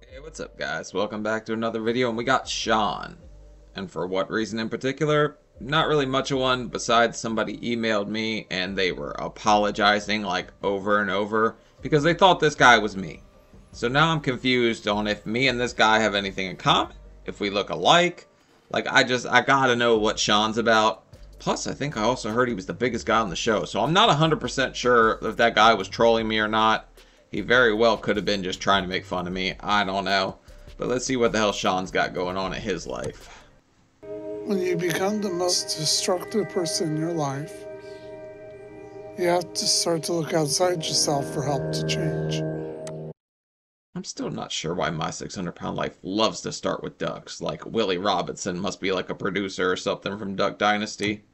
Hey, what's up guys? Welcome back to another video and we got Sean. And for what reason in particular? Not really much of one besides somebody emailed me and they were apologizing like over and over because they thought this guy was me. So now I'm confused on if me and this guy have anything in common, if we look alike. Like I just, I gotta know what Sean's about. Plus, I think I also heard he was the biggest guy on the show. So I'm not 100% sure if that guy was trolling me or not. He very well could have been just trying to make fun of me. I don't know. But let's see what the hell Sean's got going on in his life. When you become the most destructive person in your life, you have to start to look outside yourself for help to change. I'm still not sure why my 600 pound life loves to start with ducks. Like Willie Robertson must be like a producer or something from Duck Dynasty.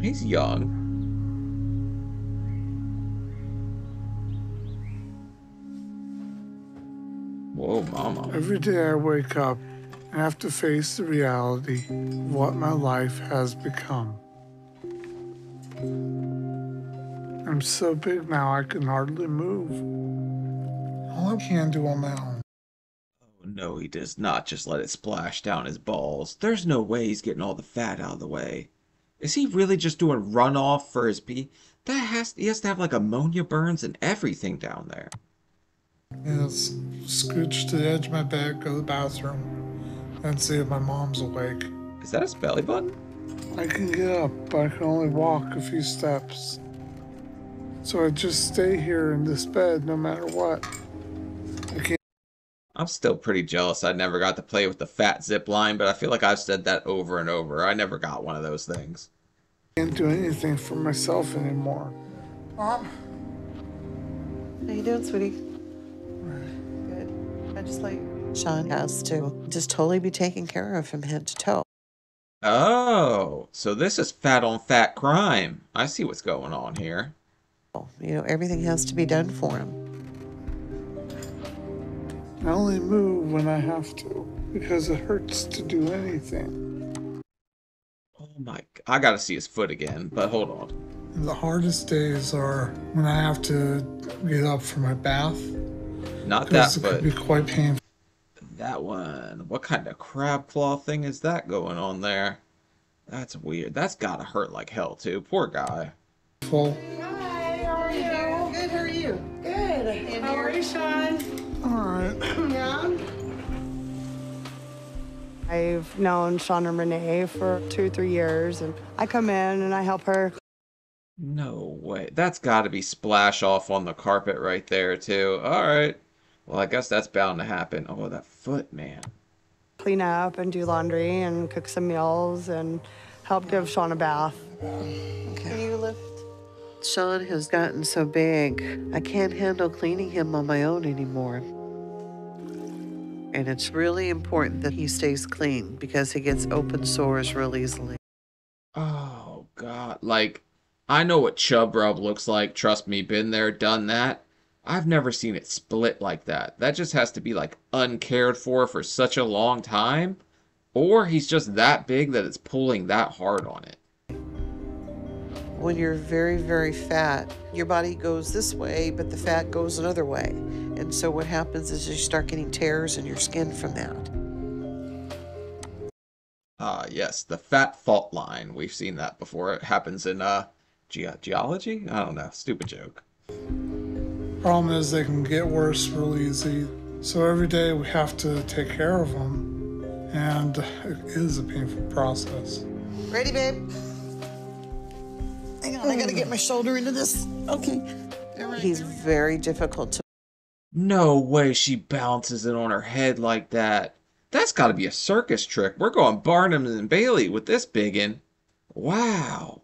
He's young. Whoa, mama. Every day I wake up and have to face the reality of what my life has become. I'm so big now I can hardly move. All I can do on my own. No, he does not just let it splash down his balls. There's no way he's getting all the fat out of the way. Is he really just doing runoff for his pee? That has he has to have like ammonia burns and everything down there. Yeah, scooch to the edge of my bed, go to the bathroom, and see if my mom's awake. Is that his belly button? I can get up, but I can only walk a few steps. So I just stay here in this bed no matter what. I can't. I'm still pretty jealous I never got to play with the fat zip line, but I feel like I've said that over and over. I never got one of those things. Can't do anything for myself anymore. Mom, How you doing, sweetie? Good. I just like Sean has to just totally be taken care of from head to toe. Oh, so this is fat on fat crime. I see what's going on here. You know, everything has to be done for him. I only move when I have to because it hurts to do anything. Oh my, I gotta see his foot again, but hold on. The hardest days are when I have to get up for my bath. Not that Because it could be quite painful. That one. What kind of crab claw thing is that going on there? That's weird. That's gotta hurt like hell too. Poor guy. Full. Hi, how are you? Good, how are you? Good. How are you, Sean? All right. Yeah. I've known Sean and Renee for two, three years, and I come in and I help her. No way. That's gotta be splash off on the carpet right there too. Alright. Well, I guess that's bound to happen. Oh, that foot, man. clean up and do laundry and cook some meals and help give Sean a bath. Can you lift? Sean has gotten so big, I can't handle cleaning him on my own anymore. And it's really important that he stays clean because he gets open sores real easily. Oh god, like I know what chub rub looks like. Trust me, been there, done that. I've never seen it split like that. That just has to be like uncared for for such a long time, or he's just that big that it's pulling that hard on it. When you're very, very fat, your body goes this way, but the fat goes another way. And so what happens is you start getting tears in your skin from that. Ah, yes, the fat fault line. We've seen that before. It happens in uh ge- geology. I don't know. Stupid joke. Problem is, they can get worse real easy. So every day we have to take care of them. And it is a painful process. Ready, babe? Hang on, I gotta get my shoulder into this. Okay. He's very difficult to No way she bounces it on her head like that. That's got to be a circus trick. We're going Barnum and Bailey with this biggin. Wow.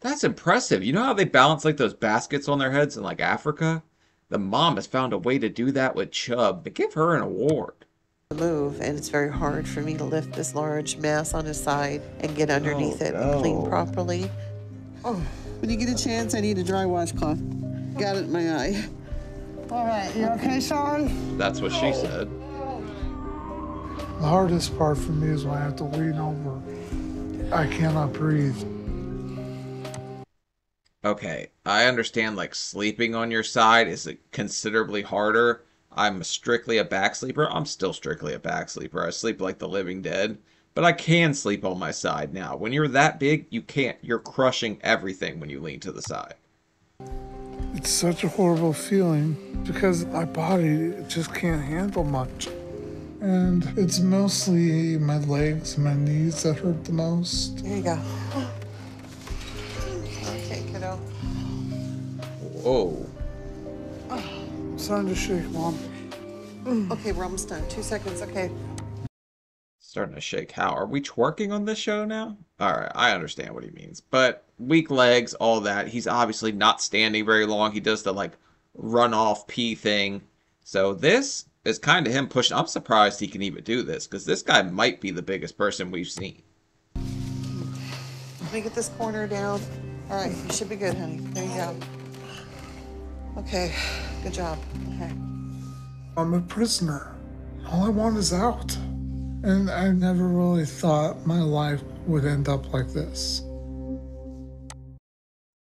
That's impressive. You know how they balance like those baskets on their heads in like Africa? The mom has found a way to do that with Chubb. But give her an award. move, and it's very hard for me to lift this large mass on his side and get underneath it and clean oh, properly. Oh, when you get a chance, I need a dry washcloth. Got it in my eye. All right, you okay, Sean? That's what she said. The hardest part for me is when I have to lean over I cannot breathe. Okay, I understand like sleeping on your side is considerably harder. I'm strictly a back sleeper. I'm still strictly a back sleeper. I sleep like the living dead, but I can sleep on my side now. When you're that big, you can't. You're crushing everything when you lean to the side. It's such a horrible feeling because my body just can't handle much. And it's mostly my legs, my knees that hurt the most. There you go. Okay, kiddo. Whoa. Starting to shake, Mom. Okay, we're almost done. Two seconds. Okay. Starting to shake. How? Are we twerking on this show now? Alright, I understand what he means. But weak legs, all that. He's obviously not standing very long. He does the like run off pee thing. So this is kind of him pushing. I'm surprised he can even do this because this guy might be the biggest person we've seen. Let me get this corner down. All right, you should be good, honey. There you go. Okay, good job. Okay. I'm a prisoner. All I want is out. And I never really thought my life would end up like this.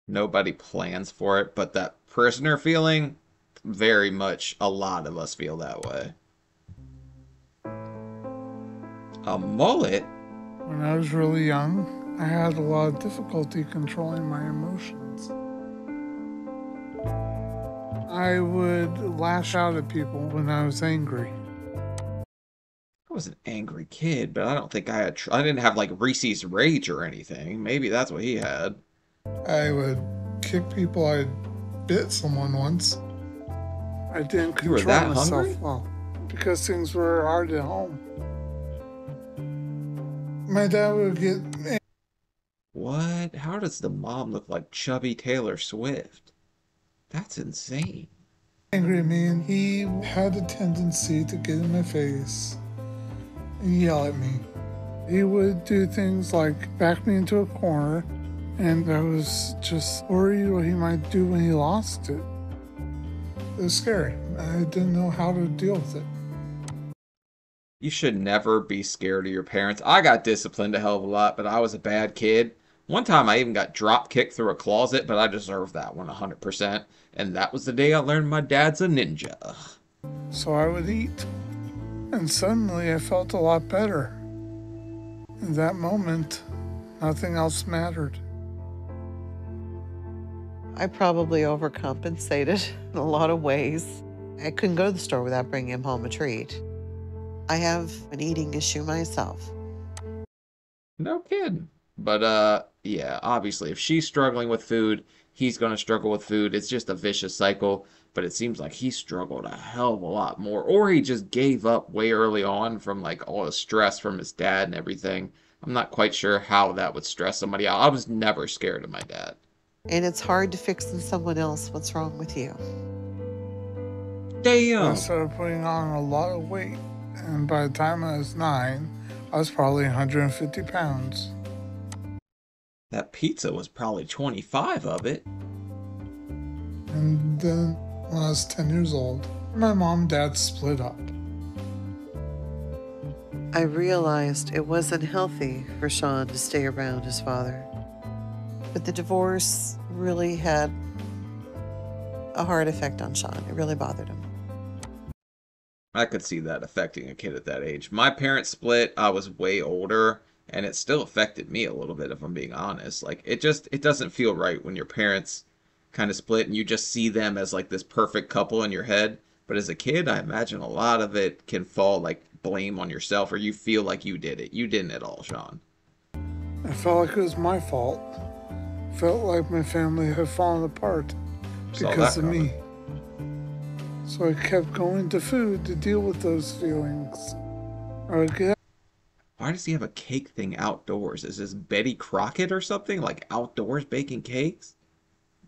Nobody plans for it, but that prisoner feeling, very much a lot of us feel that way. A mullet? When I was really young, I had a lot of difficulty controlling my emotions. I would lash out at people when I was angry. I was an angry kid, but I don't think I had. Tr- I didn't have like Reese's rage or anything. Maybe that's what he had. I would kick people. I bit someone once. I didn't control myself hungry? well because things were hard at home. My dad would get What? How does the mom look like chubby Taylor Swift? That's insane. angry and he had a tendency to get in my face and yell at me. He would do things like back me into a corner, and I was just worried what he might do when he lost it. It was scary. I didn't know how to deal with it. You should never be scared of your parents. I got disciplined a hell of a lot, but I was a bad kid. One time I even got drop kicked through a closet, but I deserved that one 100%. And that was the day I learned my dad's a ninja. So I would eat, and suddenly I felt a lot better. In that moment, nothing else mattered. I probably overcompensated in a lot of ways. I couldn't go to the store without bringing him home a treat. I have an eating issue myself. No kidding. But, uh, yeah, obviously, if she's struggling with food, he's gonna struggle with food. It's just a vicious cycle. But it seems like he struggled a hell of a lot more. Or he just gave up way early on from, like, all the stress from his dad and everything. I'm not quite sure how that would stress somebody out. I was never scared of my dad. And it's hard to fix in someone else what's wrong with you. I started putting on a lot of weight, and by the time I was nine, I was probably 150 pounds. That pizza was probably 25 of it. And then, when I was 10 years old, my mom and dad split up. I realized it wasn't healthy for Sean to stay around his father. But the divorce really had a hard effect on Sean. It really bothered him. I could see that affecting a kid at that age. My parents split, I was way older, and it still affected me a little bit if I'm being honest. Like it just it doesn't feel right when your parents kind of split and you just see them as like this perfect couple in your head. But as a kid, I imagine a lot of it can fall like blame on yourself or you feel like you did it. You didn't at all, Sean. I felt like it was my fault. Felt like my family had fallen apart because of me. So I kept going to food to deal with those feelings. I would get Why does he have a cake thing outdoors? Is this Betty Crocker or something? Like outdoors baking cakes?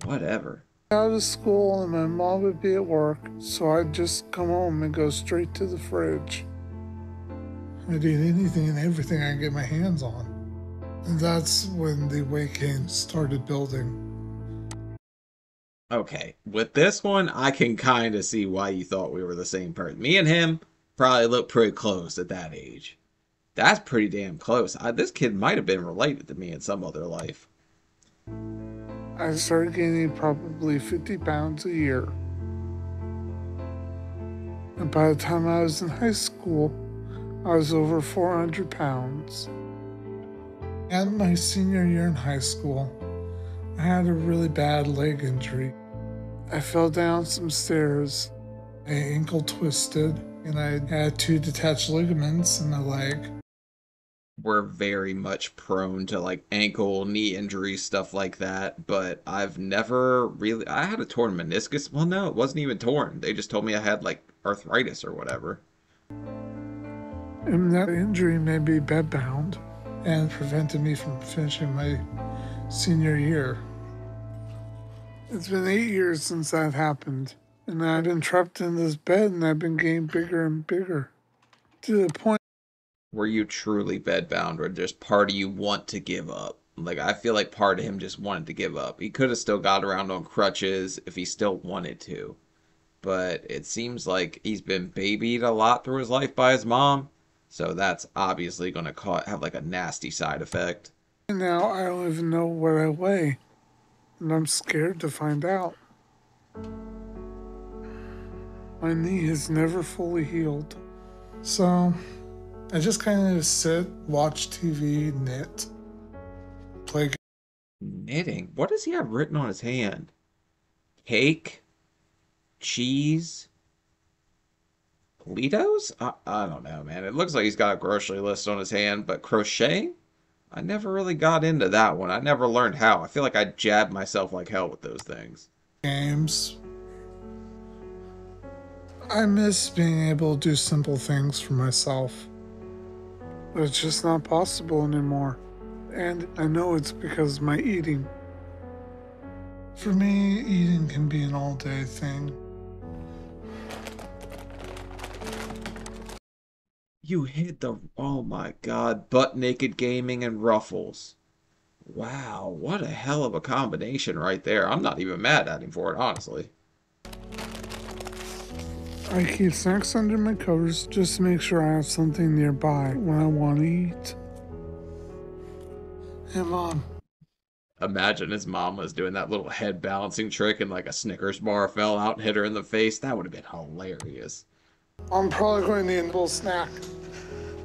Whatever. out of school and my mom would be at work, so I'd just come home and go straight to the fridge. I'd eat anything and everything I could get my hands on. And that's when the weight gain started building. Okay, with this one, I can kind of see why you thought we were the same person. Me and him probably look pretty close at that age. That's pretty damn close. I, this kid might have been related to me in some other life. I started gaining probably 50 pounds a year. And by the time I was in high school, I was over 400 pounds. And my senior year in high school, I had a really bad leg injury. I fell down some stairs, my ankle twisted, and I had two detached ligaments in my leg. We're very much prone to like ankle, knee injuries, stuff like that, but I've never really. I had a torn meniscus. Well, no, it wasn't even torn. They just told me I had like arthritis or whatever. And that injury made me bedbound and prevented me from finishing my senior year. It's been eight years since that happened, and I've been trapped in this bed and I've been getting bigger and bigger to the point Were you truly bedbound, or just part of you want to give up? Like I feel like part of him just wanted to give up. He could have still got around on crutches if he still wanted to, but it seems like he's been babied a lot through his life by his mom, so that's obviously going to have like a nasty side effect. now I don't even know what I weigh, and I'm scared to find out. My knee has never fully healed, so I just kind of sit, watch TV, knit, play Knitting. What does he have written on his hand? Cake? Cheese? Litos? I, I don't know, man. It looks like he's got a grocery list on his hand, but crocheting? I never really got into that one. I never learned how. I feel like I jabbed myself like hell with those things. games. I miss being able to do simple things for myself. But it's just not possible anymore. And I know it's because my eating. For me, eating can be an all day thing. You hit the. Oh my god. Butt naked gaming and ruffles. Wow. What a hell of a combination right there. I'm not even mad at him for it, honestly. I keep snacks under my covers just to make sure I have something nearby when I want to eat. Hey, Mom, Imagine his mom was doing that little head balancing trick and like a Snickers bar fell out and hit her in the face. That would have been hilarious. I'm probably going to need a little snack.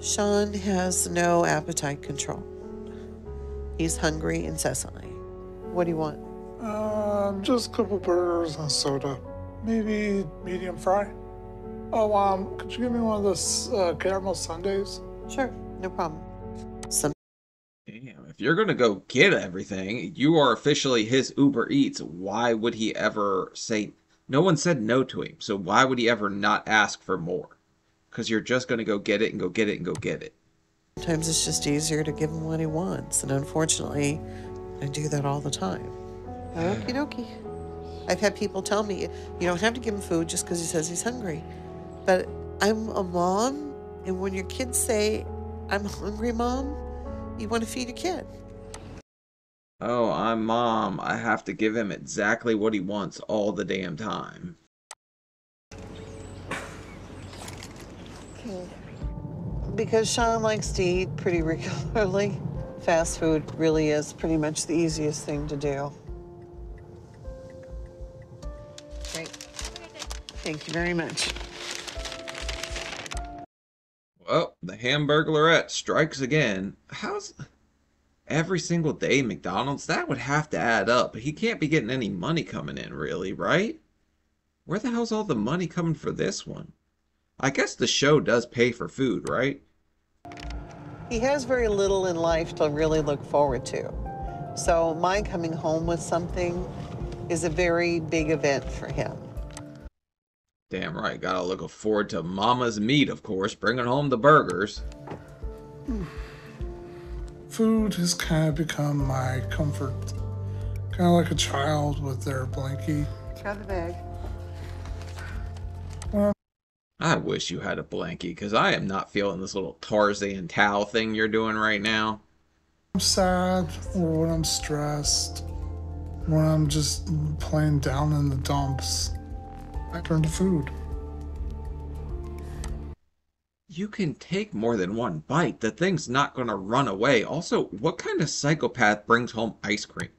Sean has no appetite control. He's hungry incessantly. What do you want? Um, just a couple burgers and soda. Maybe medium fry. Oh, um, could you give me one of those uh, caramel sundaes? Sure, no problem. Some Damn, if you're gonna go get everything, you are officially his Uber Eats. Why would he ever say no one said no to him, so why would he ever not ask for more? Because you're just gonna go get it and go get it and go get it. Sometimes it's just easier to give him what he wants, and unfortunately, I do that all the time. Okie dokie. I've had people tell me, you don't have to give him food just because he says he's hungry. But I'm a mom, and when your kids say, I'm hungry, mom, you want to feed your kid. Oh, I'm mom. I have to give him exactly what he wants all the damn time. Okay. Because Sean likes to eat pretty regularly, fast food really is pretty much the easiest thing to do. Great. Thank you very much. Well, the Hamburglarette strikes again. How's every single day McDonald's? That would have to add up. He can't be getting any money coming in, really, right? Where the hell's all the money coming for this one? I guess the show does pay for food, right? He has very little in life to really look forward to. So my coming home with something is a very big event for him. Damn right, gotta look forward to Mama's meat, of course, bringing home the burgers. Food has kind of become my comfort. Kind of like a child with their blankie. Grab the bag. I wish you had a blankie, because I am not feeling this little Tarzan towel thing you're doing right now. I'm sad or when I'm stressed, when I'm just playing down in the dumps. I turn to food. You can take more than one bite. The thing's not gonna run away. Also, what kind of psychopath brings home ice cream?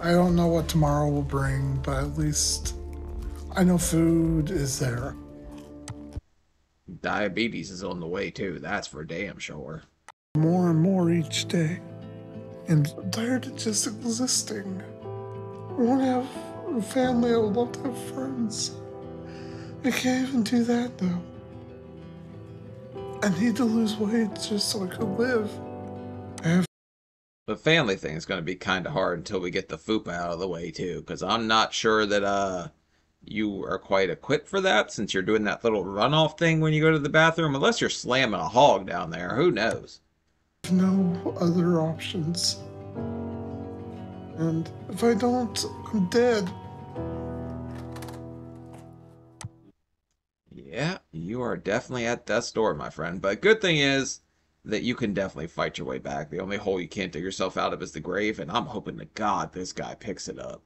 I don't know what tomorrow will bring, but at least I know food is there. Diabetes is on the way too, that's for damn sure. More and more each day. And tired of just existing. I want to have family, I would love to have friends. I can't even do that now. I need to lose weight just so I can live. I The family thing is going to be kind of hard until we get the fupa out of the way too, because I'm not sure that uh you are quite equipped for that since you're doing that little runoff thing when you go to the bathroom. Unless you're slamming a hog down there, who knows? no other options. And if I don't, I'm dead. Yeah, you are definitely at death's door, my friend. But good thing is that you can definitely fight your way back. The only hole you can't dig yourself out of is the grave, and I'm hoping to God this guy picks it up.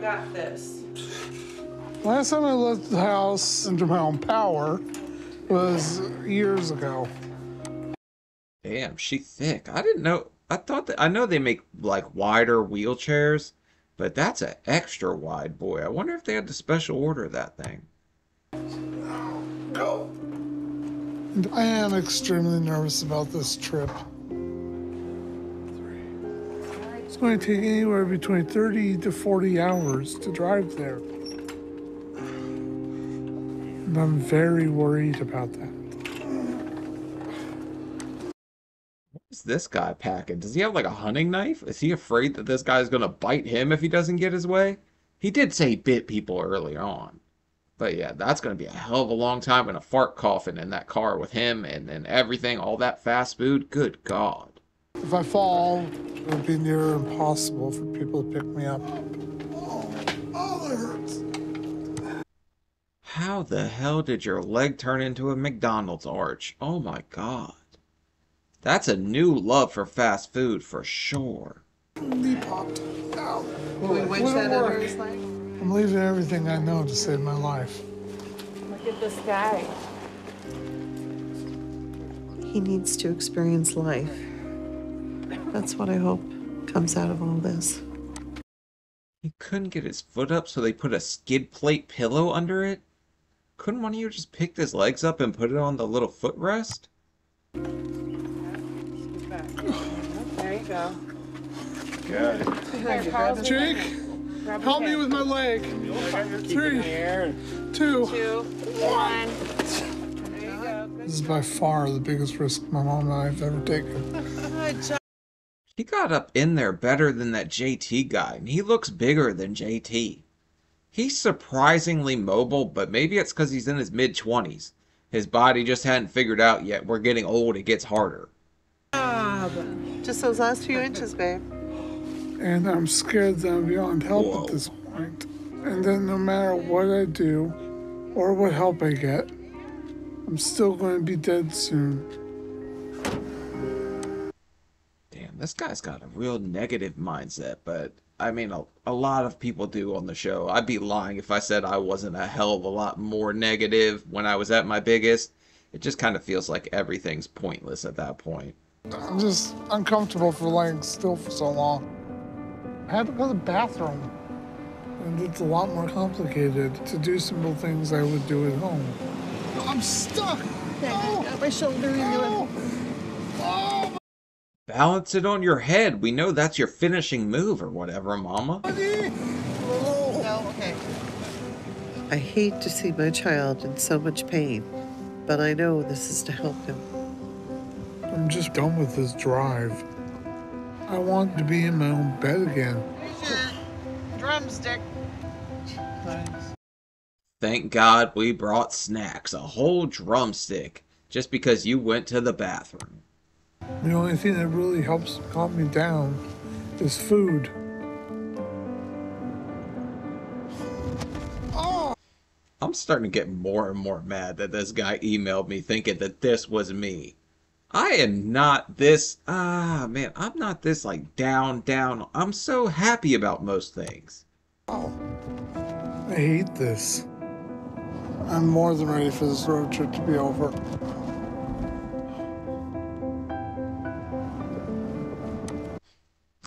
Got this. Last time I left the house under my own power was years ago. Damn, she thick. I didn't know. I thought that I know they make like wider wheelchairs, but that's an extra wide boy. I wonder if they had to special order that thing. Go. And I am extremely nervous about this trip. It's going to take anywhere between 30 to 40 hours to drive there. And I'm very worried about that. What's this guy packing? Does he have like a hunting knife? Is he afraid that this guy's gonna bite him if he doesn't get his way? He did say he bit people earlier on. But yeah, that's gonna be a hell of a long time in a fart coffin in that car with him and, and everything, all that fast food. Good God. If I fall, it would be near impossible for people to pick me up. Oh, oh, that hurts. How the hell did your leg turn into a McDonald's arch? Oh my god. That's a new love for fast food for sure. Knee popped. Ow. Can we wedge Wouldn't that under his leg? I'm leaving everything I know to save my life. Look at this guy. He needs to experience life. That's what I hope comes out of all this. He couldn't get his foot up, so they put a skid plate pillow under it? Couldn't one of you just pick his legs up and put it on the little footrest? There you go. Jake, help me with my leg. Three, two. Two, one. This is by far the biggest risk my mom and I have ever taken. He got up in there better than that JT guy, and he looks bigger than JT. He's surprisingly mobile, but maybe it's because he's in his mid 20s. His body just hadn't figured out yet. We're getting old, it gets harder. Just those last few inches, babe. And I'm scared that I'm beyond help Whoa. at this point. And then no matter what I do or what help I get, I'm still going to be dead soon. Damn, this guy's got a real negative mindset, but I mean, a, a lot of people do on the show. I'd be lying if I said I wasn't a hell of a lot more negative when I was at my biggest. It just kind of feels like everything's pointless at that point. I'm just uncomfortable for laying still for so long. I had to go to the bathroom. And it's a lot more complicated to do simple things I would do at home. I'm stuck! Oh, Got my shoulder into it. oh, Balance it on your head. We know that's your finishing move or whatever, mama. Oh. No, okay. I hate to see my child in so much pain, but I know this is to help him. I'm just done with this drive. I want to be in my own bed again. Drumstick. Thanks. Thank God we brought snacks, a whole drumstick, just because you went to the bathroom. The only thing that really helps calm me down is food. Oh, I'm starting to get more and more mad that this guy emailed me thinking that this was me. I am not this, ah, man, I'm not this like down, down. I'm so happy about most things. oh. I hate this. I'm more than ready for this road trip to be over.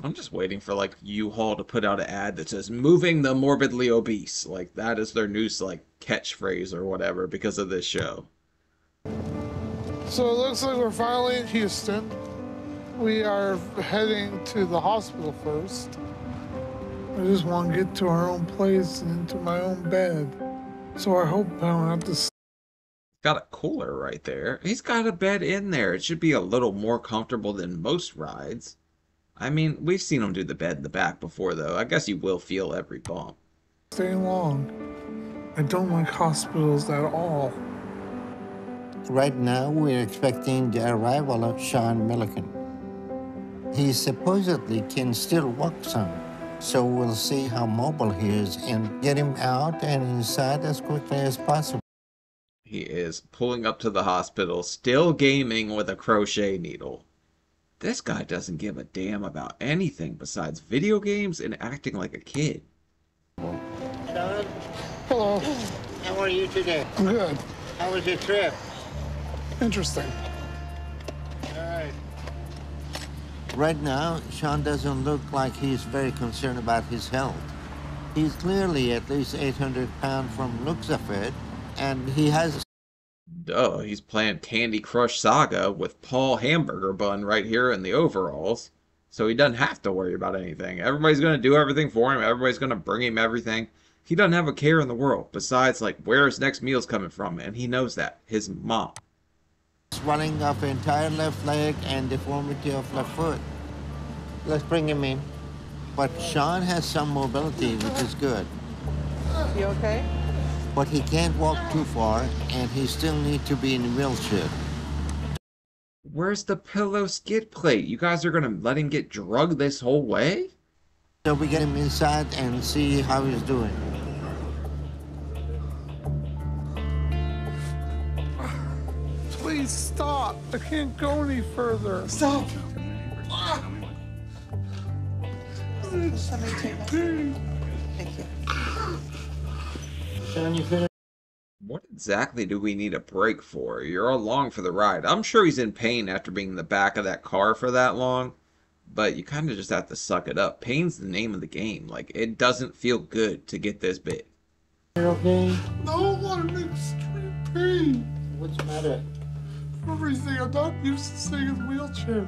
I'm just waiting for like U-Haul to put out an ad that says "moving the morbidly obese." Like that is their new like catchphrase or whatever because of this show. So it looks like we're finally in Houston. We are heading to the hospital first. I just want to get to our own place and into my own bed. So I hope I don't have to. Got a cooler right there. He's got a bed in there. It should be a little more comfortable than most rides. I mean, we've seen him do the bed in the back before, though. I guess you will feel every bump. Stay long. I don't like hospitals at all. Right now, we're expecting the arrival of Sean Milliken. He supposedly can still walk some, so we'll see how mobile he is and get him out and inside as quickly as possible. He is pulling up to the hospital, still gaming with a crochet needle. This guy doesn't give a damn about anything besides video games and acting like a kid. Sean, Hello. how are you today? I'm good. How was your trip? Interesting. All right. Right now, Sean doesn't look like he's very concerned about his health. He's clearly at least 800 pounds from looks of it, and he has Duh, he's playing Candy Crush Saga with Paul Hamburger Bun right here in the overalls. So he doesn't have to worry about anything. Everybody's going to do everything for him. Everybody's going to bring him everything. He doesn't have a care in the world besides like where his next meal's coming from and he knows that. His mom. Swelling of entire left leg and deformity of left foot. Let's bring him in. But Sean has some mobility, which is good. You okay? But he can't walk too far, and he still needs to be in a wheelchair. Where's the pillow skid plate? You guys are going to let him get drugged this whole way? So we get him inside and see how he's doing. Please stop. I can't go any further. Stop. Pain. Thank you. Sean, you finished? What exactly do we need a break for? You're along for the ride. I'm sure he's in pain after being in the back of that car for that long, but you kind of just have to suck it up. Pain's the name of the game. Like, it doesn't feel good to get this big. You're okay? No, I'm in extreme pain. What's the matter? Everything. I'm not used to staying in a wheelchair.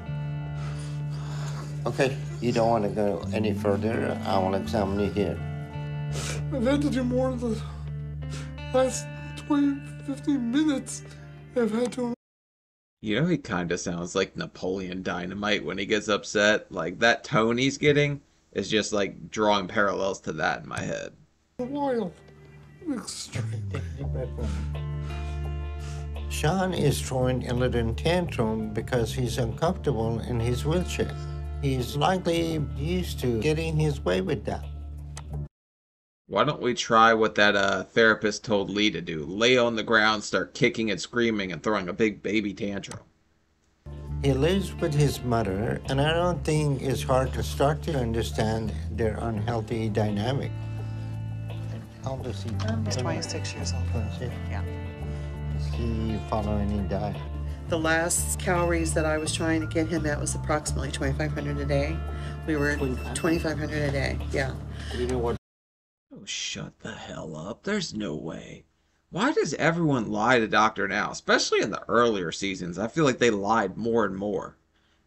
Okay, you don't want to go any further. I will examine you here. I've had to do more in the last 20, 15 minutes. I've had to. You know, he kind of sounds like Napoleon Dynamite when he gets upset. Like, that tone he's getting is just like drawing parallels to that in my head. Wild. Extreme. Sean is throwing a little tantrum because he's uncomfortable in his wheelchair. He's likely used to getting his way with that. Why don't we try what that uh, therapist told Lee to do? Lay on the ground, start kicking and screaming, and throwing a big baby tantrum. He lives with his mother, and I don't think it's hard to start to understand their unhealthy dynamic. How old is he? He's 26 years old. 26. Yeah. Is he following any diet? The last calories that I was trying to get him at was approximately 2,500 a day. We were 2,500? 2,500 a day. Yeah. You know what? Oh, shut the hell up. There's no way. Why does everyone lie to Dr. Now? Especially in the earlier seasons. I feel like they lied more and more.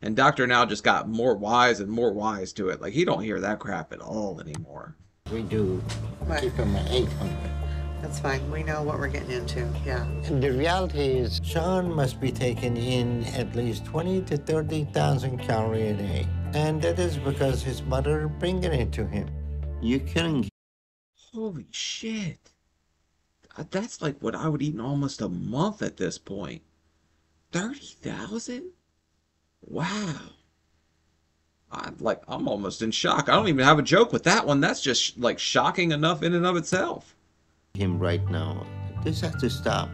And Dr. Now just got more wise and more wise to it. Like, he don't hear that crap at all anymore. We do Right. keep him at 800. That's fine. We know what we're getting into. Yeah. And the reality is, Sean must be taking in at least 20 to 30,000 calories a day. And that is because his mother bringing it to him. You're killing. Holy shit. Uh, That's like what I would eat in almost a month at this point. 30,000? Wow. I'm like, I'm almost in shock. I don't even have a joke with that one. That's just like shocking enough in and of itself. Him right now. This has to stop.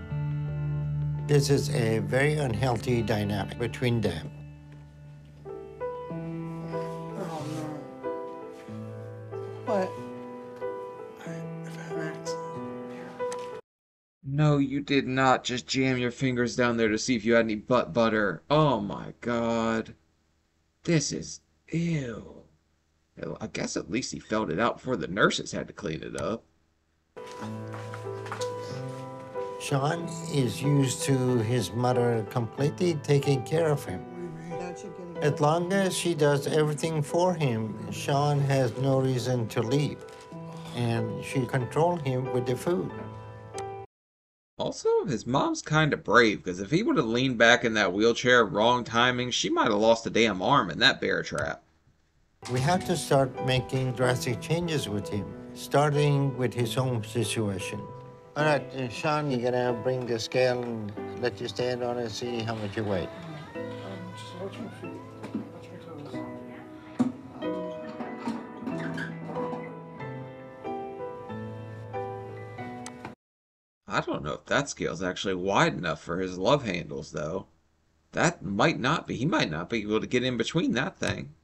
This is a very unhealthy dynamic between them. Oh no. What? I, I've had No, you did not just jam your fingers down there to see if you had any butt butter. Oh my god. This is ew. I guess at least he felt it out before the nurses had to clean it up. Sean is used to his mother completely taking care of him. As long as she does everything for him, Sean has no reason to leave. And she control him with the food. Also, his mom's kind of brave, because if he would have leaned back in that wheelchair wrong timing, she might have lost a damn arm in that bear trap. We have to start making drastic changes with him, starting with his own situation. All right, uh, Sean, you're gonna bring the scale and let you stand on it and see how much you weigh. just watch my feet. Watch my toes. I don't know if that scale's actually wide enough for his love handles, though. That might not be. He might not be able to get in between that thing.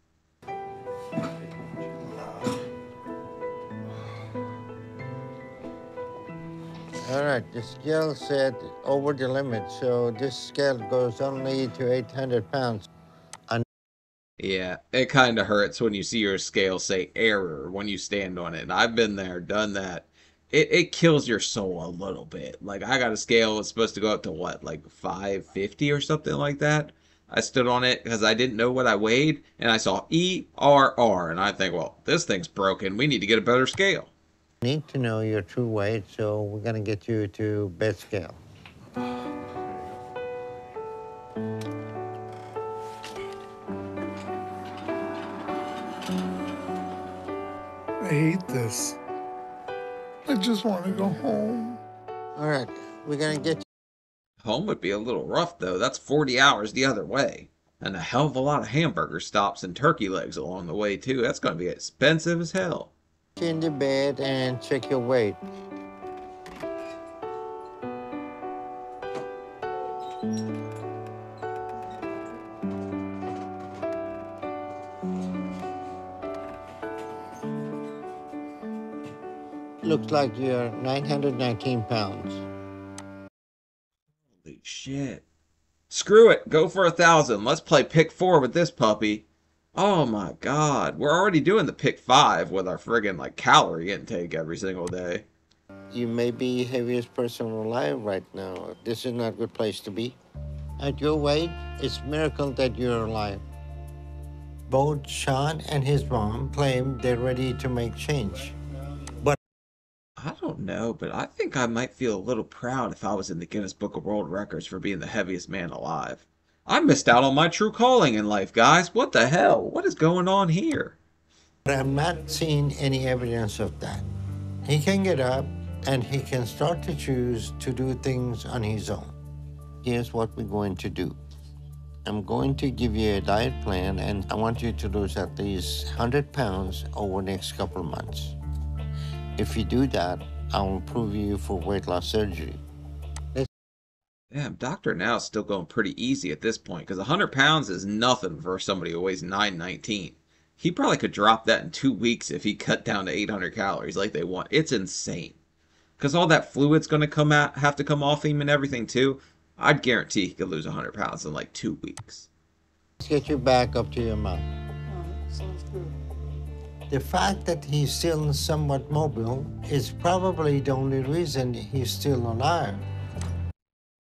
All right, the scale said over the limit, so this scale goes only to 800 pounds. Yeah, it kind of hurts when you see your scale say error when you stand on it. I've been there, done that. It, it kills your soul a little bit. Like, I got a scale, it's supposed to go up to what, like 550 or something like that? I stood on it because I didn't know what I weighed, and I saw E R R, and I think, well, this thing's broken. We need to get a better scale. Need to know your true weight, so we're gonna get you to bed scale. I hate this. I just want to go home. All right, we're gonna get you. Home would be a little rough, though. That's 40 hours the other way. And a hell of a lot of hamburger stops and turkey legs along the way, too. That's going to be expensive as hell. In the bed and check your weight. Looks like you're 919 pounds. Holy shit. Screw it. Go for a thousand. Let's play pick four with this puppy. Oh my god. We're already doing the pick five with our friggin' like calorie intake every single day. You may be heaviest person alive right now. This is not a good place to be. At your weight, it's a miracle that you're alive. Both Sean and his mom claim they're ready to make change. But I don't know, but I think I might feel a little proud if I was in the Guinness Book of World Records for being the heaviest man alive. I missed out on my true calling in life, guys. What the hell? What is going on here? But I'm not seeing any evidence of that. He can get up and he can start to choose to do things on his own. Here's what we're going to do. I'm going to give you a diet plan and I want you to lose at least 100 pounds over the next couple of months. If you do that, I will approve you for weight loss surgery. Damn, Dr. Now's still going pretty easy at this point, because 100 pounds is nothing for somebody who weighs 919. He probably could drop that in two weeks if he cut down to 800 calories like they want. It's insane. Because all that fluid's going to come out, have to come off him and everything too. I'd guarantee he could lose 100 pounds in like two weeks. Let's get you back up to your mount. Sounds oh, good. The fact that he's still somewhat mobile is probably the only reason he's still alive.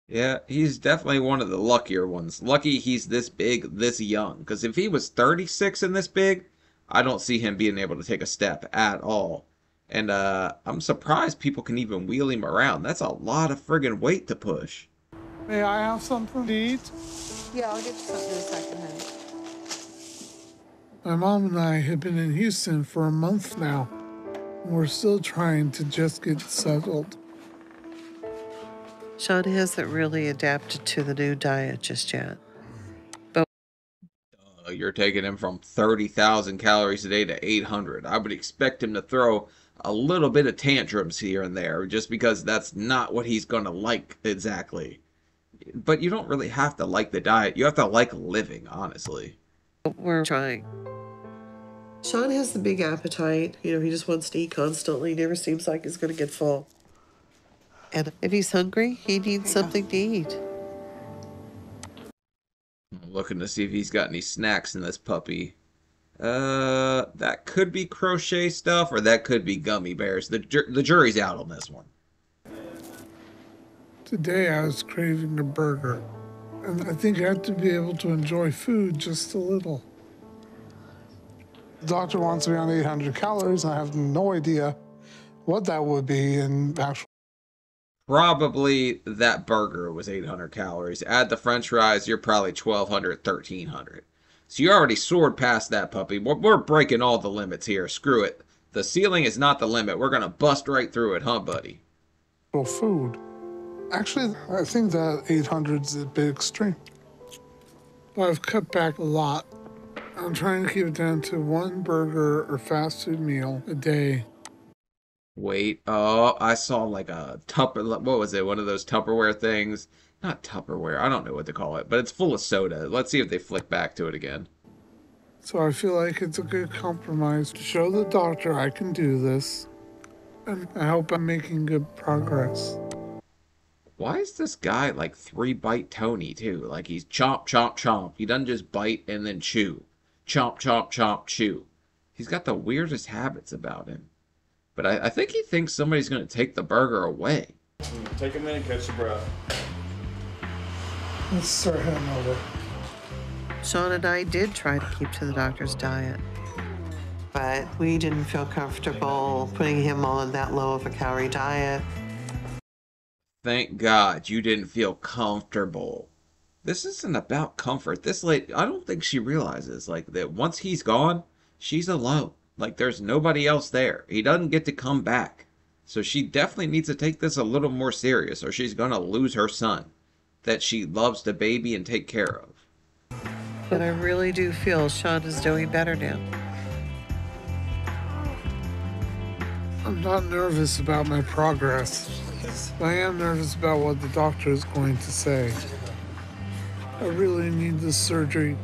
Yeah, he's definitely one of the luckier ones. Lucky he's this big, this young. Because if he was 36 and this big, I don't see him being able to take a step at all. And uh, I'm surprised people can even wheel him around. That's a lot of friggin' weight to push. May I have something to eat? Yeah, I'll get you something in a second, honey. My mom and I have been in Houston for a month now. We're still trying to just get settled. Sean hasn't really adapted to the new diet just yet. Uh, you're taking him from 30,000 calories a day to 800. I would expect him to throw a little bit of tantrums here and there just because that's not what he's going to like exactly. But you don't really have to like the diet. You have to like living, honestly. We're trying. Sean has the big appetite. You know, he just wants to eat constantly. Never seems like he's going to get full. And if he's hungry, he needs something to eat. I'm looking to see if he's got any snacks in this puppy. Uh, that could be crochet stuff, or that could be gummy bears. The ju- the jury's out on this one. Today I was craving a burger, and I think I have to be able to enjoy food just a little. The doctor wants me on 800 calories, and I have no idea what that would be in actual. Probably that burger was 800 calories. Add the french fries, you're probably 1200, 1300. So you already soared past that puppy. We're, we're breaking all the limits here. Screw it. The ceiling is not the limit. We're going to bust right through it, huh, buddy? Well, food. Actually, I think that 800 is a bit extreme. But I've cut back a lot. I'm trying to keep it down to one burger or fast food meal a day. Wait, oh, I saw like a Tupper, what was it? One of those Tupperware things. Not Tupperware, I don't know what to call it, but it's full of soda. Let's see if they flick back to it again. So I feel like it's a good compromise to show the doctor I can do this. And I hope I'm making good progress. Why is this guy like three bite Tony too? Like he's chomp, chomp, chomp. He doesn't just bite and then chew. Chomp, chomp, chomp, chew. He's got the weirdest habits about him. But I, I think he thinks somebody's going to take the burger away. Take a minute, catch your breath. Let's start heading over. Sean and I did try to keep to the doctor's diet, but we didn't feel comfortable putting him on that low of a calorie diet. Thank God you didn't feel comfortable. This isn't about comfort. This lady, I don't think she realizes like that once he's gone, she's alone. Like there's nobody else there. He doesn't get to come back. So she definitely needs to take this a little more serious or she's going to lose her son that she loves to baby and take care of. But I really do feel Sean is doing better now. I'm not nervous about my progress. I am nervous about what the doctor is going to say. I really need this surgery.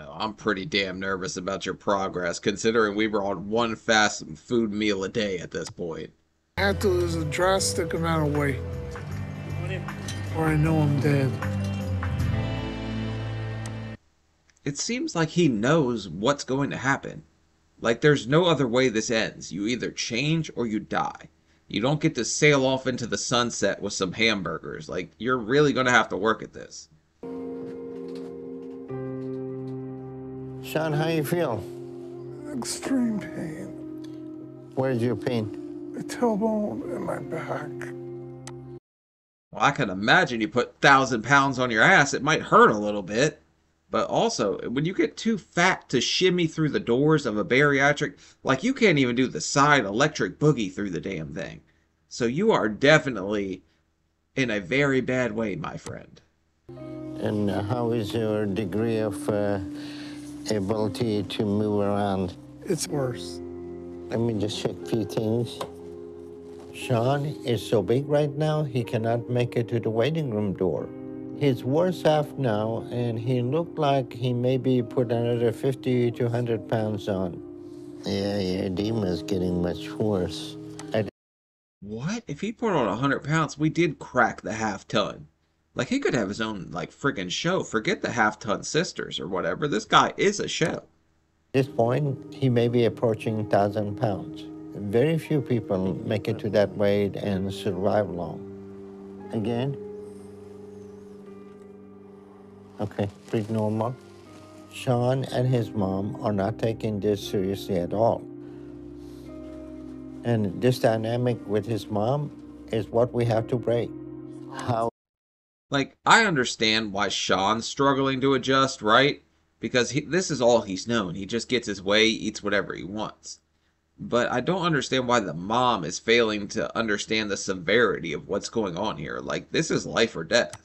Know. I'm pretty damn nervous about your progress considering we were on one fast food meal a day at this point. I have to lose a drastic amount of weight. Or I know I'm dead. It seems like he knows what's going to happen. Like there's no other way this ends. You either change or you die. You don't get to sail off into the sunset with some hamburgers. Like you're really going to have to work at this. Sean, how you feel? Extreme pain. Where's your pain? My tailbone and my back. Well, I can imagine you put thousand pounds on your ass, it might hurt a little bit. But also, when you get too fat to shimmy through the doors of a bariatric, like you can't even do the side electric boogie through the damn thing. So you are definitely in a very bad way, my friend. And uh, how is your degree of uh, ability to move around? It's worse. Let me just check a few things. Sean is so big right now, he cannot make it to the waiting room door. He's worse off now, and he looked like he maybe put another 50 to 100 pounds on. Yeah, your edema's getting much worse. I What? If he put on a hundred pounds, we did crack the half ton. Like he could have his own like friggin' show. Forget the half ton sisters or whatever. This guy is a show. At this point, he may be approaching 1,000 pounds. Very few people make it to that weight and survive long. Again. Okay, pretty normal. Sean and his mom are not taking this seriously at all. And this dynamic with his mom is what we have to break. How Like I understand why Sean's struggling to adjust, right? Because he, this is all he's known. He just gets his way, eats whatever he wants. But I don't understand why the mom is failing to understand the severity of what's going on here. Like this is life or death.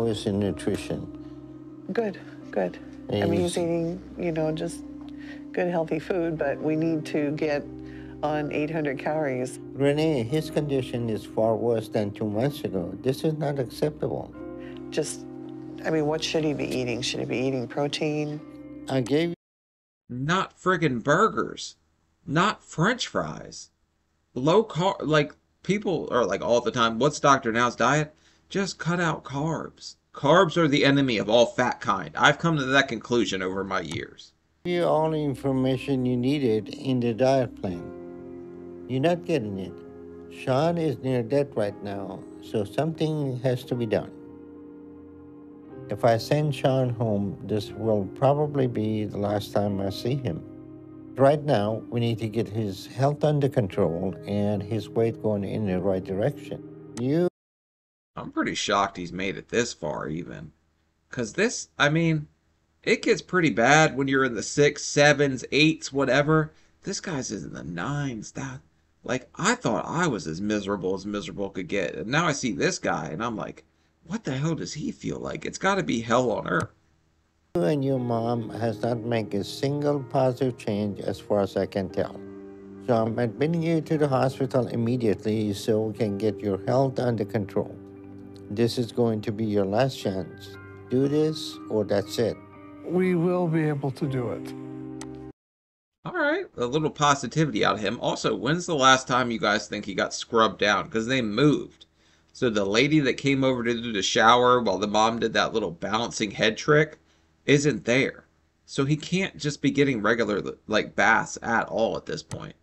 is the nutrition? Good, good. I mean, he's eating, you know, just good, healthy food, but we need to get on 800 calories. Renee, his condition is far worse than two months ago. This is not acceptable. Just, I mean, what should he be eating? Should he be eating protein? I gave Not friggin' burgers. Not french fries. low carb, like people are like all the time, what's Dr. Now's diet? Just cut out carbs. Carbs are the enemy of all fat kind. I've come to that conclusion over my years. You all the information you needed in the diet plan. You're not getting it. Sean is near death right now, so something has to be done. If I send Sean home, this will probably be the last time I see him. Right now, we need to get his health under control and his weight going in the right direction. You I'm pretty shocked he's made it this far, even. Because this, I mean, it gets pretty bad when you're in the six, sevens, eights, whatever. This guy's in the nines. That, like, I thought I was as miserable as miserable could get. And now I see this guy, and I'm like, what the hell does he feel like? It's got to be hell on earth. You and your mom has not made a single positive change as far as I can tell. So I'm admitting you to the hospital immediately so we can get your health under control. This is going to be your last chance. Do this or that's it. We will be able to do it. All right, a little positivity out of him. Also, when's the last time you guys think he got scrubbed down? Because they moved. So the lady that came over to do the shower while the mom did that little balancing head trick isn't there. So he can't just be getting regular like baths at all at this point.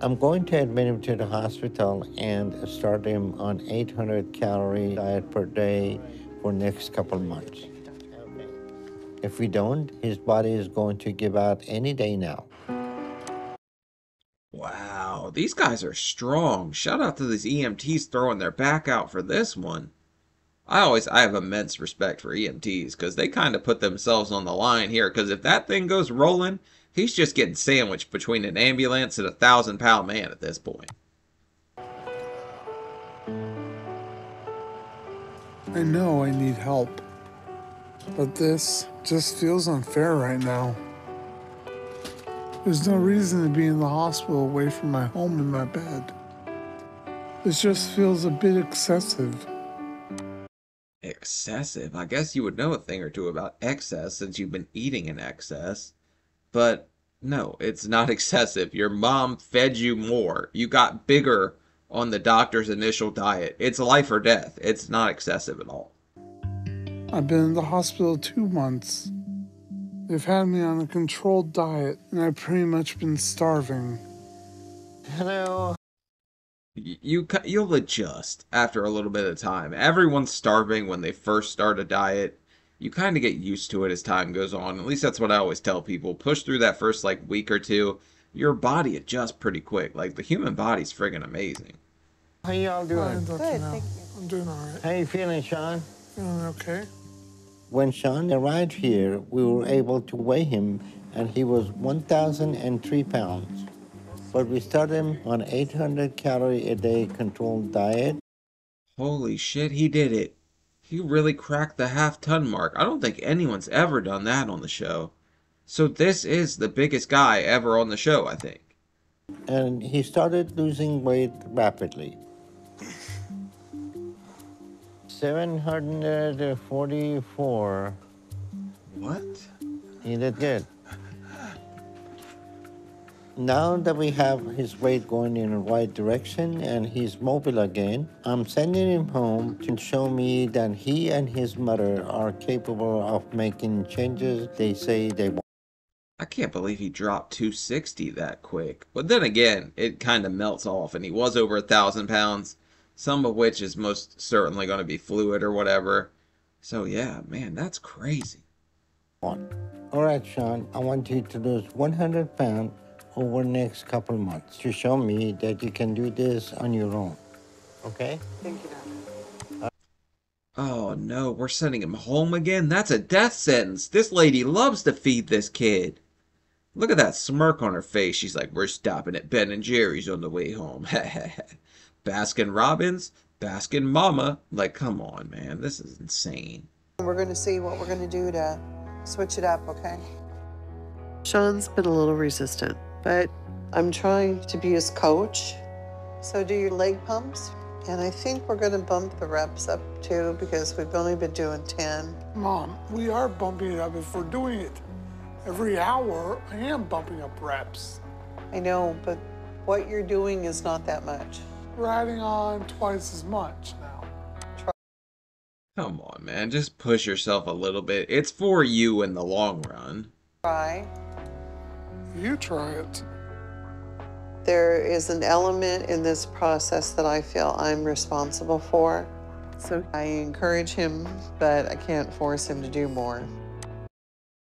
I'm going to admit him to the hospital and start him on 800 calorie diet per day for next couple months. If we don't, his body is going to give out any day now. Wow, these guys are strong. Shout out to these EMTs throwing their back out for this one. I always I have immense respect for EMTs because they kind of put themselves on the line here. Because if that thing goes rolling, he's just getting sandwiched between an ambulance and a thousand pound man at this point. I know I need help, but this just feels unfair right now. There's no reason to be in the hospital away from my home and my bed. This just feels a bit excessive. Excessive? I guess you would know a thing or two about excess since you've been eating in excess. But no, it's not excessive. Your mom fed you more. You got bigger on the doctor's initial diet. It's life or death. It's not excessive at all. I've been in the hospital two months. They've had me on a controlled diet, and I've pretty much been starving. Hello. You you'll adjust after a little bit of time. Everyone's starving when they first start a diet you kind of get used to it as time goes on. At least that's what I always tell people. Push through that first like week or two. Your body adjusts pretty quick. Like the human body's friggin' amazing. How y'all doing? Good, thank you. I'm doing all right. How you feeling, Sean? Feeling okay. When Sean arrived here, we were able to weigh him, and he was 1,003 pounds. But we started him on 800 calorie a day controlled diet. Holy shit, he did it. He really cracked the half ton mark. I don't think anyone's ever done that on the show. So this is the biggest guy ever on the show, I think. And he started losing weight rapidly. 744. What? He did good. Now that we have his weight going in the right direction and he's mobile again, I'm sending him home to show me that he and his mother are capable of making changes they say they want. I can't believe he dropped 260 that quick. But then again, it kind of melts off, and he was over a thousand pounds, some of which is most certainly going to be fluid or whatever. So yeah, man, that's crazy. All right, Sean, I want you to lose 100 pounds over the next couple months to show me that you can do this on your own. Okay? Thank you, Doctor. Oh no, we're sending him home again? That's a death sentence. This lady loves to feed this kid. Look at that smirk on her face. She's like, we're stopping at Ben and Jerry's on the way home. Baskin Robbins, Baskin Mama. Like, come on, man. This is insane. We're going to see what we're going to do to switch it up, okay? Sean's been a little resistant but I'm trying to be his coach. So do your leg pumps. And I think we're going to bump the reps up too because we've only been doing 10. Mom, we are bumping it up if we're doing it every hour. I am bumping up reps. I know, but What you're doing is not that much. We're adding on twice as much now. Come on, man. Just push yourself a little bit. It's for you in the long run. Try. You try it. There is an element in this process that I feel I'm responsible for. So I encourage him, but I can't force him to do more.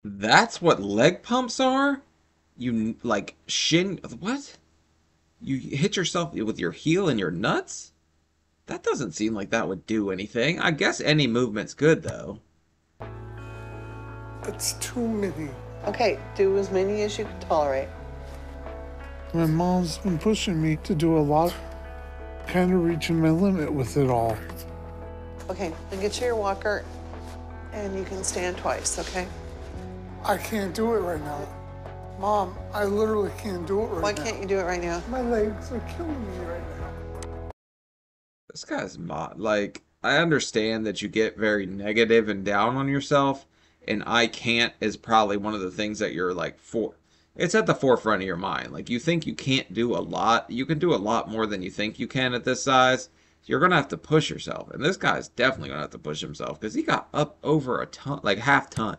That's what leg pumps are? You, like, shin. What? You hit yourself with your heel and your nuts? That doesn't seem like that would do anything. I guess any movement's good, though. It's too many. Okay, do as many as you can tolerate. My mom's been pushing me to do a lot, kind of reaching my limit with it all. Okay, then get you your walker and you can stand twice, okay? I can't do it right now. Mom, I literally can't do it right Why now. Why can't you do it right now? My legs are killing me right now. This guy's mo- like I understand that you get very negative and down on yourself, and I can't is probably one of the things that you're like for. It's at the forefront of your mind. Like you think you can't do a lot, you can do a lot more than you think you can at this size. You're gonna have to push yourself, and this guy's definitely gonna have to push himself because he got up over a ton, like half ton.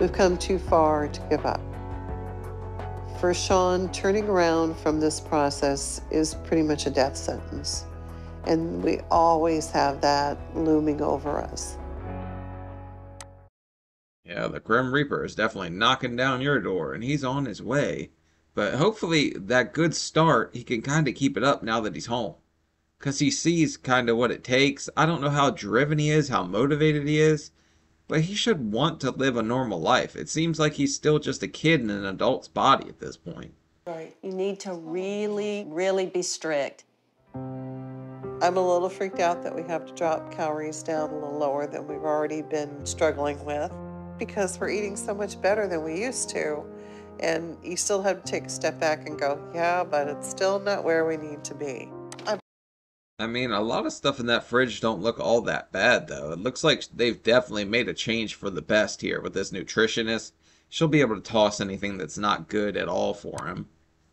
We've come too far to give up. For Sean, turning around from this process is pretty much a death sentence. And we always have that looming over us. Yeah, the Grim Reaper is definitely knocking down your door, and he's on his way. But hopefully, that good start, he can kind of keep it up now that he's home. Because he sees kind of what it takes. I don't know how driven he is, how motivated he is, but he should want to live a normal life. It seems like he's still just a kid in an adult's body at this point. Right. You need to really, really be strict. I'm a little freaked out that we have to drop calories down a little lower than we've already been struggling with because we're eating so much better than we used to. And you still have to take a step back and go, yeah, but it's still not where we need to be. I mean, a lot of stuff in that fridge don't look all that bad, though. It looks like they've definitely made a change for the best here with this nutritionist. She'll be able to toss anything that's not good at all for him.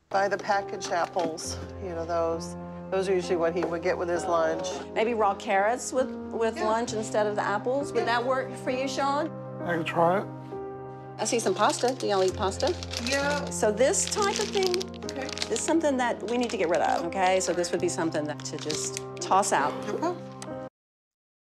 Buy the packaged apples, you know, those. Those are usually what he would get with his lunch. Maybe raw carrots with, with Yeah. lunch instead of the apples. Would that work for you, Sean? I can try it. I see some pasta. Do y'all eat pasta? Yeah. So this type of thing Okay. is something that we need to get rid of, okay? So this would be something that to just toss out. Okay.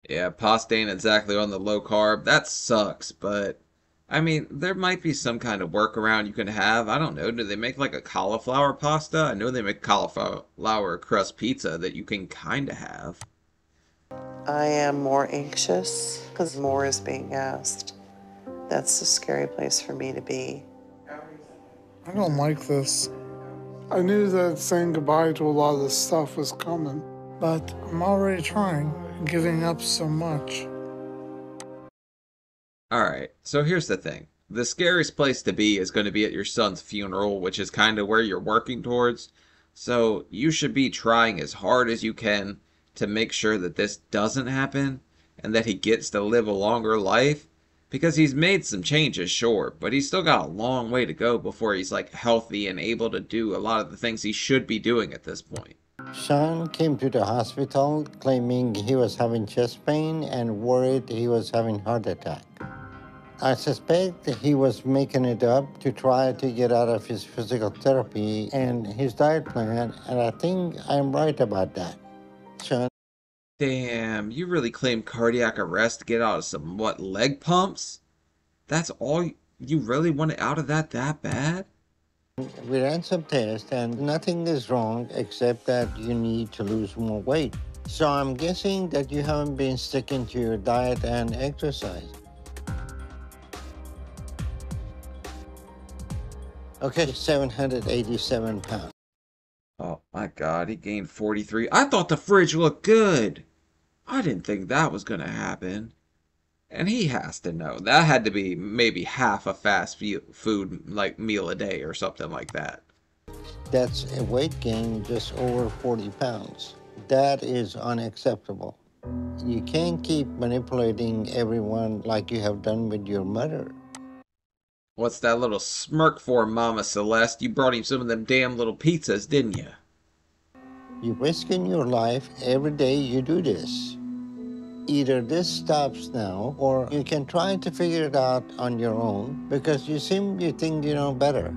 Yeah, pasta ain't exactly on the low carb. That sucks, but I mean, there might be some kind of workaround you can have. I don't know. Do they make like a cauliflower pasta? I know they make cauliflower crust pizza that you can kind of have. I am more anxious because more is being asked. That's a scary place for me to be. I don't like this. I knew that saying goodbye to a lot of this stuff was coming, but I'm already trying, giving up so much. Alright, so here's the thing. The scariest place to be is going to be at your son's funeral, which is kind of where you're working towards. So you should be trying as hard as you can to make sure that this doesn't happen and that he gets to live a longer life. Because he's made some changes, sure, but he's still got a long way to go before he's like healthy and able to do a lot of the things he should be doing at this point. Sean came to the hospital claiming he was having chest pain and worried he was having heart attack. I suspect he was making it up to try to get out of his physical therapy and his diet plan, and I think I'm right about that. Sean, Damn, you really claim cardiac arrest to get out of some, what, leg pumps? That's all you, really want out of that that bad? we ran some tests and nothing is wrong except that you need to lose more weight. So I'm guessing that you haven't been sticking to your diet and exercise. Okay, 787 pounds. Oh my god, he gained 43. I thought the fridge looked good. I didn't think that was gonna happen. And he has to know. That had to be maybe half a fast food like meal a day or something like that. That's a weight gain just over 40 pounds. That is unacceptable. You can't keep manipulating everyone like you have done with your mother. What's that little smirk for, Mama Celeste? You brought him some of them damn little pizzas, didn't you? You're risking your life every day you do this. Either this stops now, or you can try to figure it out on your own because you seem you think you know better.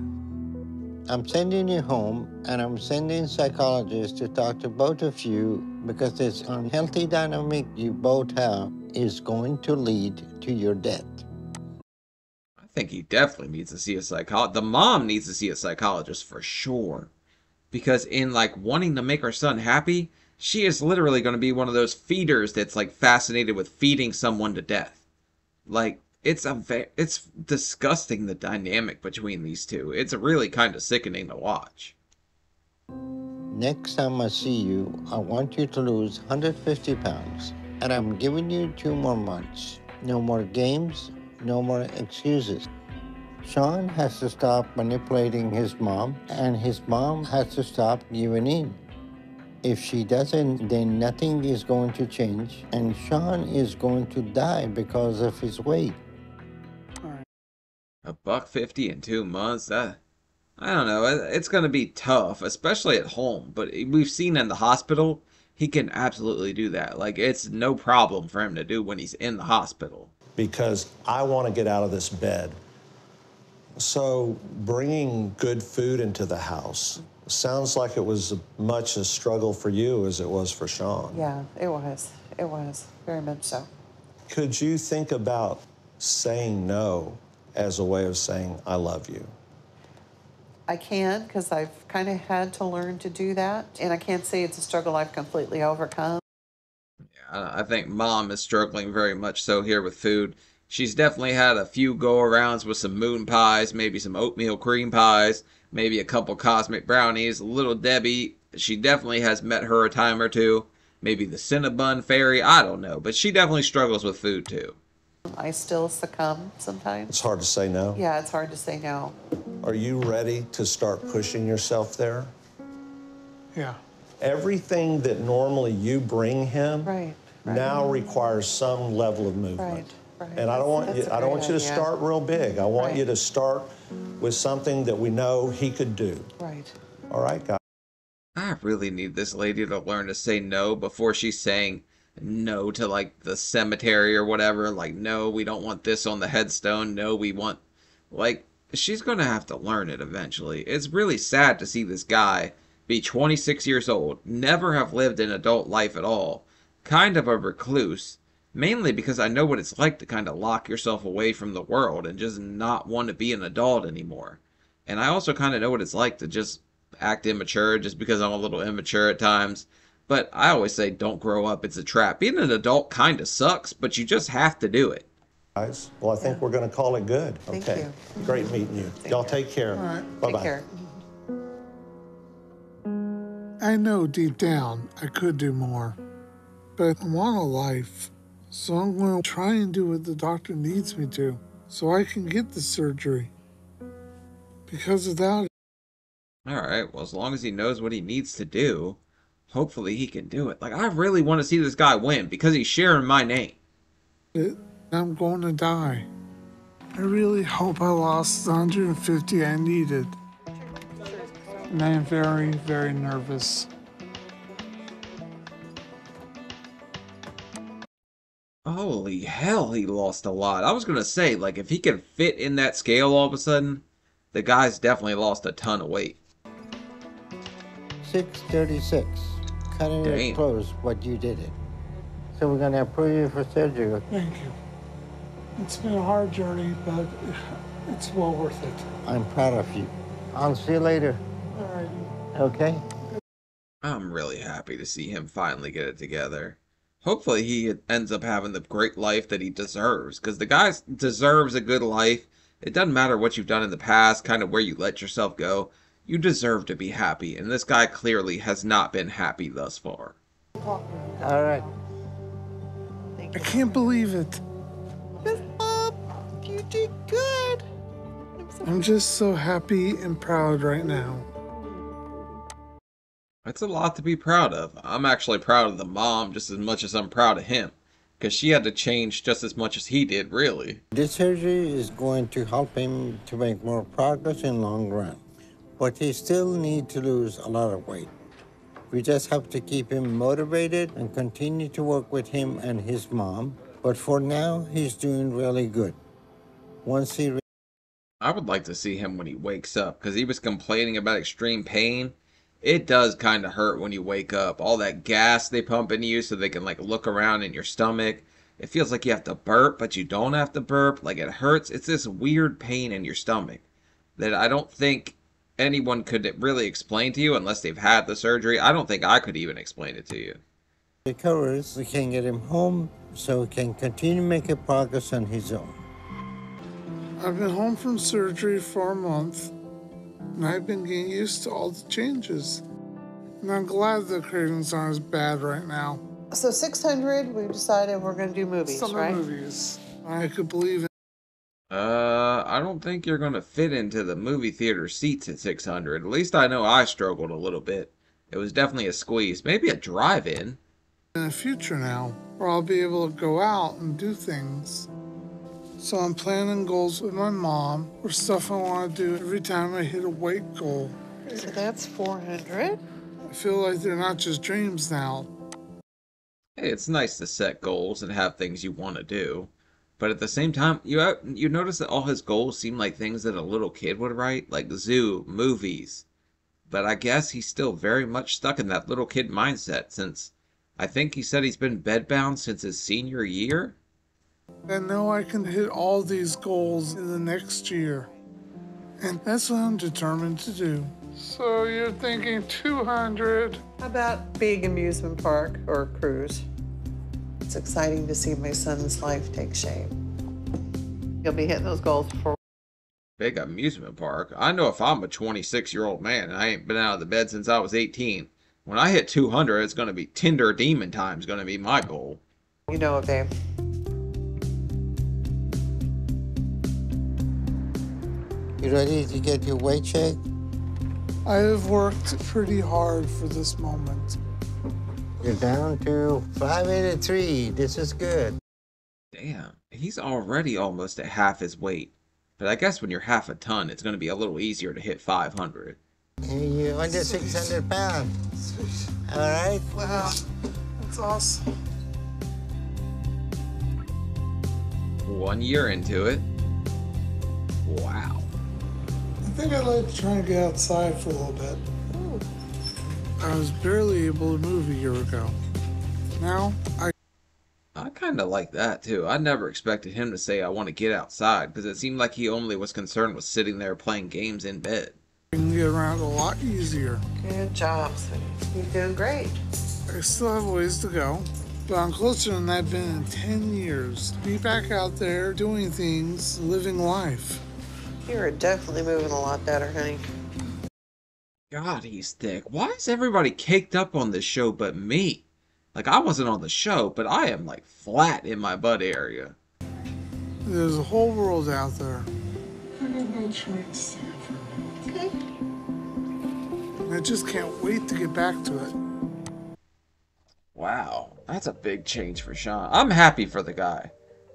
I'm sending you home, and I'm sending psychologists to talk to both of you because this unhealthy dynamic you both have is going to lead to your death. I think he definitely needs to see a psychologist. The mom needs to see a psychologist for sure. Because in like wanting to make her son happy, she is literally going to be one of those feeders that's like fascinated with feeding someone to death. Like it's a ve- it's disgusting the dynamic between these two. It's really kind of sickening to watch. Next time I see you, I want you to lose 150 pounds. And I'm giving you two more months. No more games, no more excuses. Sean has to stop manipulating his mom, and his mom has to stop giving in. If she doesn't, then nothing is going to change, and Sean is going to die because of his weight. A buck fifty in two months. That I don't know. It's going to be tough, especially at home. But we've seen in the hospital, he can absolutely do that. Like it's no problem for him to do when he's in the hospital. because I want to get out of this bed. So, bringing good food into the house sounds like it was much a struggle for you as it was for Sean. Yeah, it was. It was very much so. Could you think about saying no as a way of saying, I love you? I can because I've kind of had to learn to do that, and I can't say it's a struggle I've completely overcome. I I think mom is struggling very much so here with food. She's definitely had a few go arounds with some moon pies, maybe some oatmeal cream pies, maybe a couple cosmic brownies. Little Debbie, she definitely has met her a time or two. Maybe the Cinnabon fairy, I don't know, but she definitely struggles with food too. I still succumb sometimes. It's hard to say no. Yeah, it's hard to say no. Are you ready to start pushing yourself there? Yeah. Everything that normally you bring him Right. right. now requires some level of movement. Right. Right. And I don't want That's you, a I don't great want you to idea. start real big. I want Right. you to start with something that we know he could do. Right. All right, guys. I really need this lady to learn to say no before she's saying no to like the cemetery or whatever. Like, no, we don't want this on the headstone. No, we want. Like, she's gonna have to learn it eventually. It's really sad to see this guy be 26 years old, never have lived an adult life at all, kind of a recluse, mainly because I know what it's like to kind of lock yourself away from the world and just not want to be an adult anymore. And I also kind of know what it's like to just act immature just because I'm a little immature at times. But I always say don't grow up, it's a trap. Being an adult kind of sucks, but you just have to do it. Guys, well, I think we're going to call it good. Thank okay. you. Great meeting you. Y'all take care. All right. Bye Take bye. care. I know deep down I could do more, but I want a life. So I'm going to try and do what the doctor needs me to so I can get the surgery. Because of that. Alright, well, as long as he knows what he needs to do, hopefully he can do it. Like, I really want to see this guy win because he's sharing my name. it, I'm going to die. I really hope I lost the 150 I needed. And I am very, very nervous. Holy hell, he lost a lot. I was going to say, like, if he can fit in that scale all of a sudden, the guy's definitely lost a ton of weight. 636. Cutting Damn. it close, but you did it. So we're going to approve you for surgery. Thank you. It's been a hard journey, but it's well worth it. I'm proud of you. I'll see you later, All right. okay? I'm really happy to see him finally get it together. Hopefully, he ends up having the great life that he deserves, because the guy deserves a good life. It doesn't matter what you've done in the past, kind of where you let yourself go. You deserve to be happy, and this guy clearly has not been happy thus far. All right. I can't believe it. Miss Bob, you did good. I'm so I'm just so happy and proud right now. That's a lot to be proud of. I'm actually proud of the mom just as much as I'm proud of him. Because she had to change just as much as he did, really. This surgery is going to help him to make more progress in long run, but he still need to lose a lot of weight. We just have to keep him motivated and continue to work with him and his mom. But for now, he's doing really good. Once he I would like to see him when he wakes up because he was complaining about extreme pain. It does kind of hurt when you wake up. All that gas they pump into you so they can like look around in your stomach. It feels like you have to burp, but you don't have to burp. Like it hurts. It's this weird pain in your stomach that I don't think anyone could really explain to you unless they've had the surgery. I don't think I could even explain it to you. recovers, we can get him home so he can continue making progress on his own. I've been home from surgery for a month, and I've been getting used to all the changes. And I'm glad the cravings aren't as bad right now. So 600, we've decided we're going to do movies, Summer right? movies. I could believe it. Uh, I don't think you're going to fit into the movie theater seats at 600. At least I know I struggled a little bit. It was definitely a squeeze. Maybe a drive-in. in the future now, where I'll be able to go out and do things. So I'm planning goals with my mom or stuff I want to do every time I hit a weight goal. So that's 400. I feel like they're not just dreams now. Hey, it's nice to set goals and have things you want to do. But at the same time, you have, you notice that all his goals seem like things that a little kid would write, like zoo, movies. But I guess he's still very much stuck in that little kid mindset since I think he said he's been bedbound since his senior year. I know I can hit all these goals in the next year. And that's what I'm determined to do. So you're thinking 200? How about big amusement park or cruise? It's exciting to see my son's life take shape. You'll be hitting those goals before. Big amusement park. I know if I'm a 26 year old man and I ain't been out of the bed since I was 18, when I hit 200, it's going to be Tinder Demon Time's going to be my goal. You know it, babe. You ready to get your weight check? I have worked pretty hard for this moment. You're down to 583. This is good. Damn, he's already almost at half his weight. But I guess when you're half a ton, it's going to be a little easier to hit 500. And you're under 600 pounds. All right? Wow, that's awesome. One year into it. Wow. I think I'd like trying to try and get outside for a little bit. I was barely able to move a year ago. Now, I I kind of like that too. I never expected him to say I want to get outside because it seemed like he only was concerned with sitting there playing games in bed. can get around a lot easier. Good job, sweetie. You're doing great. I still have ways to go, but I'm closer than I've been in 10 years. Be back out there doing things, living life. You're definitely moving a lot better, honey. God, he's thick. Why is everybody caked up on this show but me? Like, I wasn't on the show, but I am like flat in my butt area. There's a whole world out there. And I just can't wait to get back to it. Wow, that's a big change for Sean. I'm happy for the guy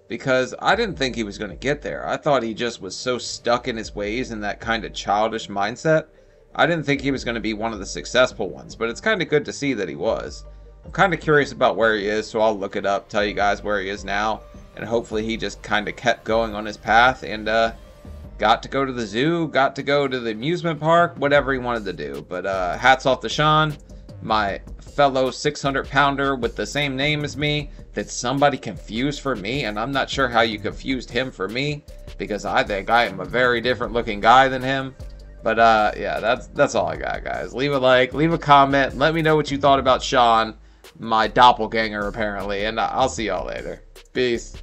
because I didn't think he was going to get there. I thought he just was so stuck in his ways and that kind of childish mindset. I didn't think he was going to be one of the successful ones, but it's kind of good to see that he was. I'm kind of curious about where he is, so I'll look it up, tell you guys where he is now, and hopefully he just kind of kept going on his path and uh, got to go to the zoo, got to go to the amusement park, whatever he wanted to do. But uh, hats off to Sean, my fellow 600 pounder with the same name as me that somebody confused for me, and I'm not sure how you confused him for me because I think I am a very different looking guy than him. But uh, yeah, that's that's all I got, guys. Leave a like, leave a comment, let me know what you thought about Sean, my doppelganger apparently, and I'll see y'all later. Peace.